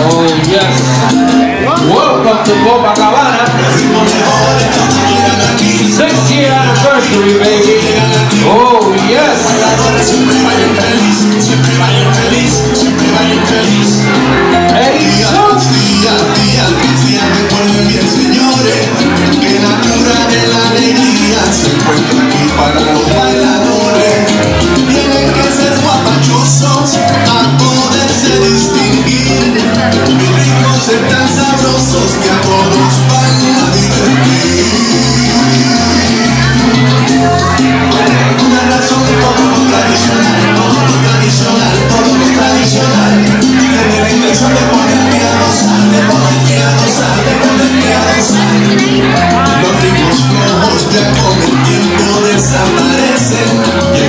Oh, yes. Welcome to Copacabana. ser tan sabrosos que a todos vayan a divertir. Una razón de todo lo tradicional, todo lo tradicional, todo lo tradicional. Que me venga yo me ponerme a gozar, me ponerme a gozar, me ponerme a gozar. Los ricos cojos ya con el tiempo desaparecen.